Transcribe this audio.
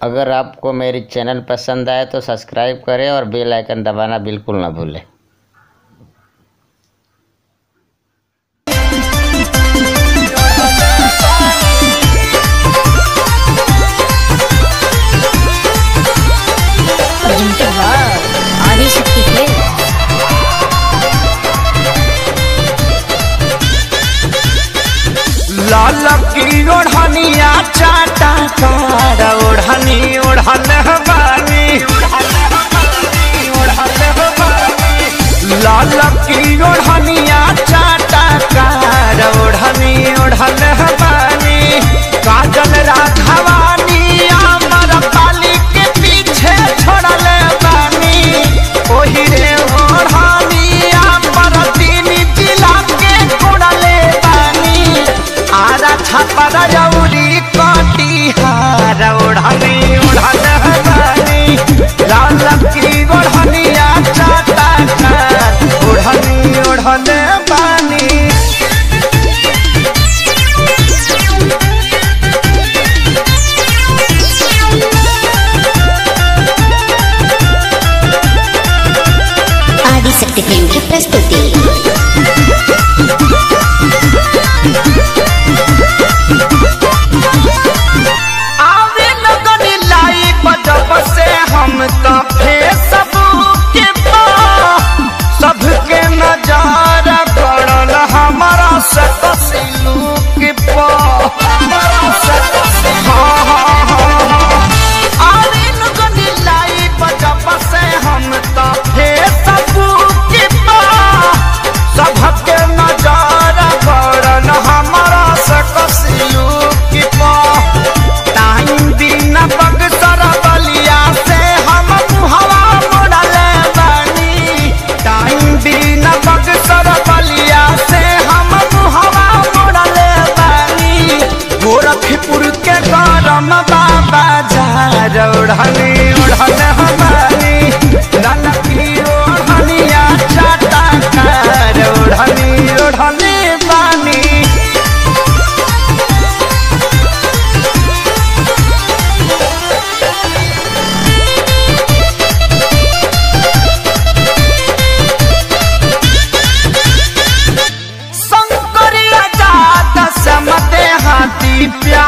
अगर आपको मेरी चैनल पसंद आए तो सब्सक्राइब करें और बेल आइकन दबाना बिल्कुल ना भूलें। लकड़ी ओढ़निया चाटा ओढ़नी ओढ़न बानी। te tengo que prestar से हम गोरखपुर के करम बाबा जा India